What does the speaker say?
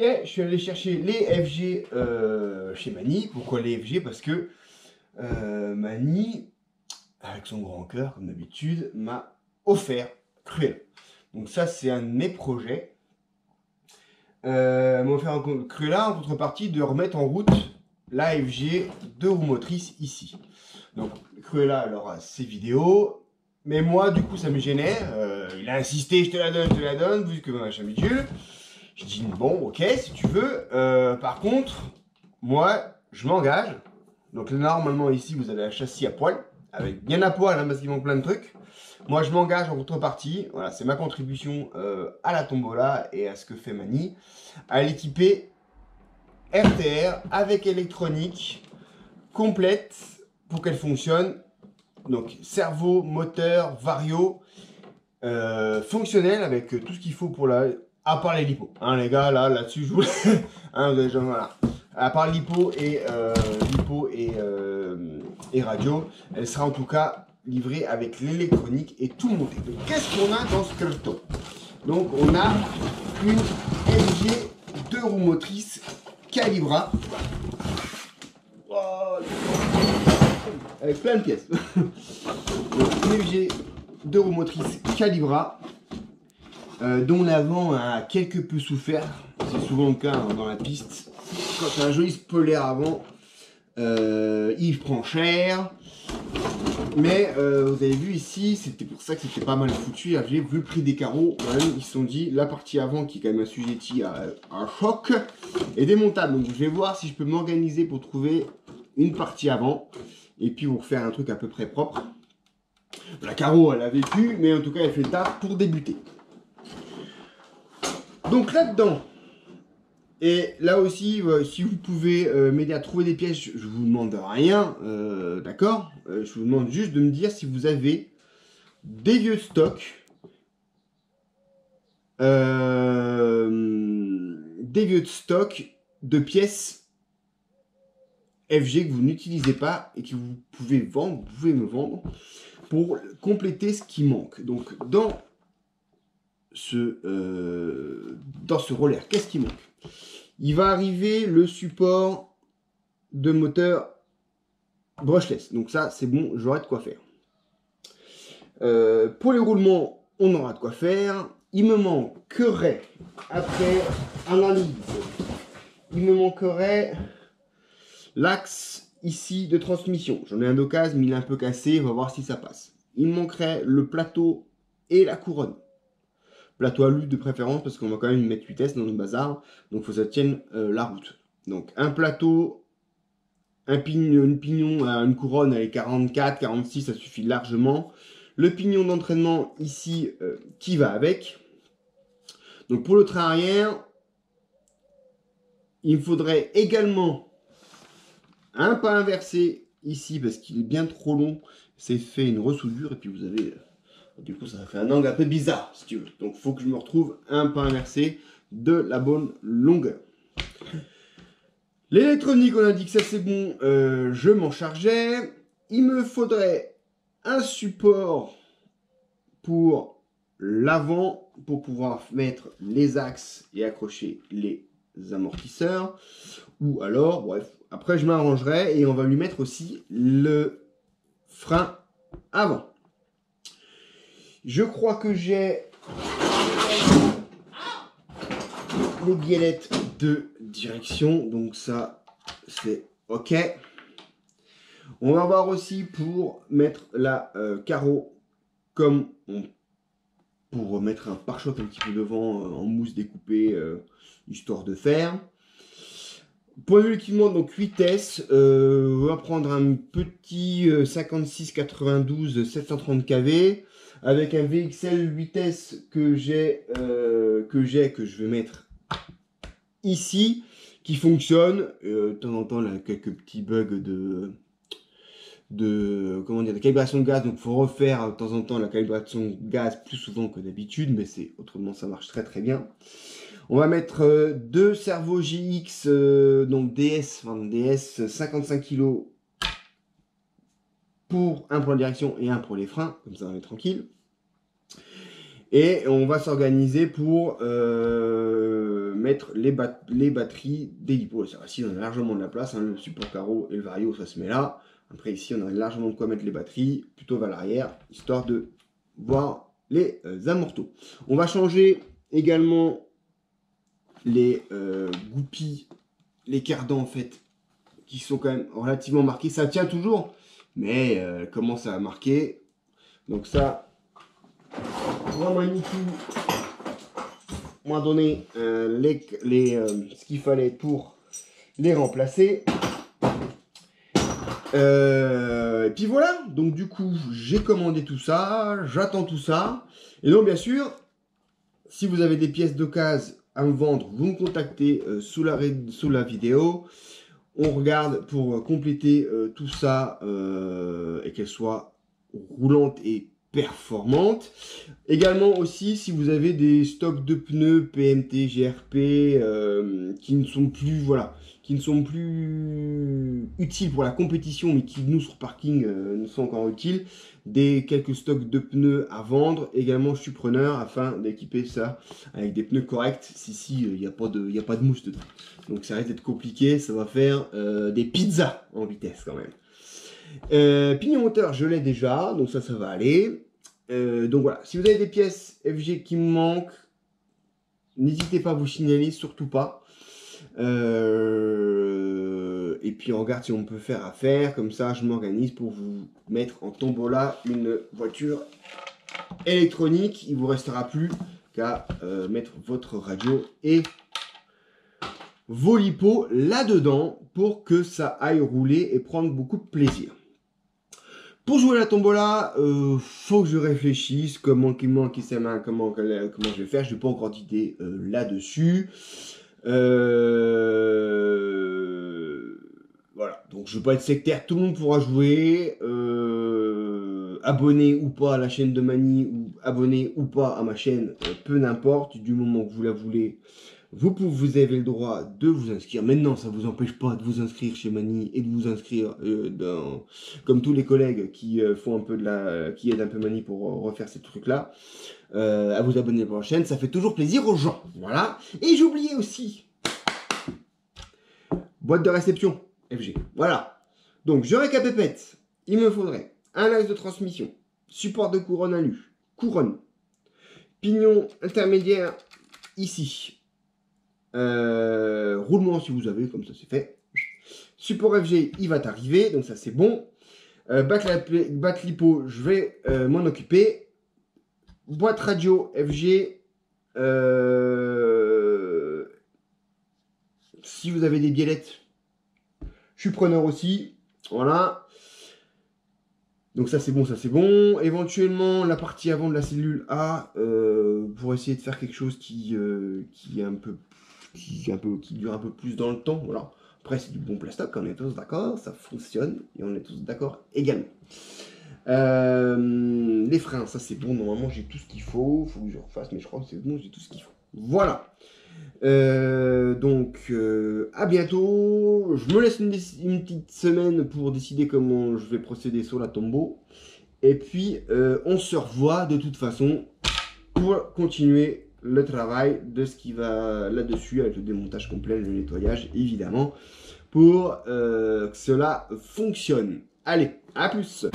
je suis allé chercher les FG euh, chez Mani. Pourquoi les FG Parce que euh, Mani, avec son grand cœur, comme d'habitude, m'a offert Cruella. Donc ça, c'est un de mes projets. Euh, m'a offert Cruella en contrepartie de remettre en route la FG de roues motrices ici. Donc Cruella, alors, ses vidéos. Mais moi, du coup, ça me gênait. Il a insisté, je te la donne, je te la donne, vu que machin bidule. Je dis, bon, ok, si tu veux. Euh, par contre, moi, je m'engage. Donc normalement, ici, vous avez un châssis à poil. Avec bien à poil, hein, parce qu'ils manque plein de trucs. Moi, je m'engage en contrepartie. Voilà, c'est ma contribution euh, à la tombola et à ce que fait Mani. À l'équiper RTR avec électronique complète pour qu'elle fonctionne. Donc cerveau, moteur, vario, euh, fonctionnel avec tout ce qu'il faut pour la... À part les lipos, hein, les gars, là, là-dessus, je vous... hein, voilà. À part lipo et, euh, lipo et, euh, et radio, elle sera en tout cas livrée avec l'électronique et tout monté. Donc, qu'est-ce qu'on a dans ce carton Donc, on a une LG 2 roues motrices Calibra. Avec plein de pièces. Donc, LG 2 roues motrices Calibra. Euh, dont l'avant a quelque peu souffert. C'est souvent le cas hein, dans la piste. Quand tu un joli spoiler avant, euh, il prend cher. Mais euh, vous avez vu ici, c'était pour ça que c'était pas mal foutu. J'ai vu le prix des carreaux, ils se sont dit la partie avant qui est quand même assujettie à, à un choc est démontable. Donc je vais voir si je peux m'organiser pour trouver une partie avant et puis vous refaire un truc à peu près propre. La carreau elle a vécu, mais en tout cas elle fait le taf pour débuter. Donc là-dedans, et là aussi, euh, si vous pouvez euh, m'aider à trouver des pièces, je, vous demande rien, euh, d'accord Je vous demande juste de me dire si vous avez des vieux stocks, des vieux stocks de pièces FG que vous n'utilisez pas et que vous pouvez vendre, vous pouvez me vendre pour compléter ce qui manque. Donc dans euh, dans ce roller. Qu'est-ce qui manque? Il va arriver le support de moteur brushless. Donc ça, c'est bon, j'aurai de quoi faire. Euh, pour les roulements, on aura de quoi faire. Il me manquerait, après analyse, il me manquerait l'axe ici de transmission. J'en ai un d'occasion, mais il est un peu cassé, on va voir si ça passe. Il me manquerait le plateau et la couronne plateau alu de préférence parce qu'on va quand même mettre vitesse dans le bazar. Donc, faut que ça tienne euh, la route. Donc, un plateau, un pignon, une pignon, une couronne, elle est 44, 46, ça suffit largement. Le pignon d'entraînement ici euh, qui va avec? Donc, pour le train arrière, il me faudrait également un pas inversé ici parce qu'il est bien trop long. C'est fait une ressoudure et puis vous avez du coup, ça fait un angle un peu bizarre, si tu veux. Donc, faut que je me retrouve un pas inversé de la bonne longueur. L'électronique, on a dit que ça c'est bon, euh, je m'en chargeais. Il me faudrait un support pour l'avant pour pouvoir mettre les axes et accrocher les amortisseurs. Ou alors, bref, après je m'arrangerai et on va lui mettre aussi le frein avant. Je crois que j'ai les biellettes de direction. Donc ça, c'est OK. On va voir aussi pour mettre la euh, carreau comme on, pour mettre un pare-choc un petit peu devant euh, en mousse découpée, euh, histoire de faire. Point de vue équipement, donc vitesse, on va prendre un petit 56-92 730 kV avec un VXL vitesse que j'ai euh, que j'ai que je vais mettre ici qui fonctionne. Euh, de temps en temps là quelques petits bugs de de comment dire de calibration de gaz. Donc faut refaire de temps en temps la calibration de gaz plus souvent que d'habitude mais c'est autrement ça marche très très bien. On va mettre euh, deux servos GX donc DS enfin DS 55 kg pour un pour la direction et un pour les freins, comme ça on est tranquille. Et on va s'organiser pour euh, mettre les, batteries des lipos. Ici, on a largement de la place. Hein, le support carreau et le vario, ça se met là. Après, ici, on a largement de quoi mettre les batteries, plutôt vers l'arrière, histoire de voir les euh, amortos. On va changer également les euh, goupilles, les cardans en fait, qui sont quand même relativement marqués. Ça tient toujours, mais euh, commence à marquer. Donc ça, un on m'a donné euh, les, les ce qu'il fallait pour les remplacer. et puis voilà, donc du coup, j'ai commandé tout ça, j'attends tout ça. Et donc, bien sûr, si vous avez des pièces d'occasion à me vendre, vous me contactez euh, sous la vidéo. On regarde pour euh, compléter euh, tout ça et qu'elle soit roulante et performante. Également aussi, si vous avez des stocks de pneus PMT, GRP qui ne sont plus, voilà, qui ne sont plus utiles pour la compétition, mais qui nous sur parking nous sont encore utiles, des quelques stocks de pneus à vendre. Également, je suis preneur afin d'équiper ça avec des pneus corrects. Si, si, il n'y a, pas de, a pas de mousse dedans. Donc ça risque d'être compliqué. Ça va faire euh, des pizzas en vitesse quand même. Euh, pignon moteur, je l'ai déjà. Donc ça, ça va aller. Euh, donc voilà, si vous avez des pièces FG qui manquent, n'hésitez pas à vous signaler, surtout pas. Euh, et puis on regarde si on peut faire affaire. Comme ça, je m'organise pour vous mettre en tombola une voiture électronique. Il vous restera plus qu'à euh, mettre votre radio et vos lipos là-dedans pour que ça aille rouler et prendre beaucoup de plaisir. Pour jouer la tombola, euh, faut que je réfléchisse comment, comment, comment, comment je vais faire. Je n'ai pas encore d'idée là-dessus. Euh, voilà, donc je veux pas être sectaire, tout le monde pourra jouer. Euh, abonné ou pas à la chaîne de Mani, ou abonné ou pas à ma chaîne, euh, peu n'importe, du moment que vous la voulez, vous, vous avez le droit de vous inscrire. Maintenant, ça vous empêche pas de vous inscrire chez Mani et de vous inscrire dans, comme tous les collègues qui font un peu de la, qui aident un peu Mani pour refaire ces trucs-là. Euh, à vous abonner pour la chaîne, ça fait toujours plaisir aux gens. Voilà. Et oublié aussi boîte de réception FG. Voilà. Donc je récapépète. Il me faudrait un axe de transmission, support de couronne alu, couronne, pignon intermédiaire ici, euh, roulement si vous avez, comme ça c'est fait. Support FG, il va t'arriver, donc ça c'est bon. Euh, back, lipo, je vais m'en occuper boîte radio FG. Euh, si vous avez des biellettes, je suis preneur aussi. Voilà. Donc ça c'est bon, ça c'est bon. Éventuellement la partie avant de la cellule A euh, pour essayer de faire quelque chose qui, euh, qui est un peu qui dure un peu plus dans le temps. Voilà. Après c'est du bon plastoc, on est tous d'accord, ça fonctionne et on est tous d'accord également. Euh, les freins, ça c'est bon, normalement j'ai tout ce qu'il faut. Faut que je refasse, mais je crois que c'est bon, j'ai tout ce qu'il faut. Voilà. Euh, donc, euh, à bientôt. Je me laisse une, petite semaine pour décider comment je vais procéder sur la tombeau. Et puis, on se revoit de toute façon pour continuer le travail de ce qui va là-dessus, avec le démontage complet, le nettoyage, évidemment, pour que cela fonctionne. Allez, à plus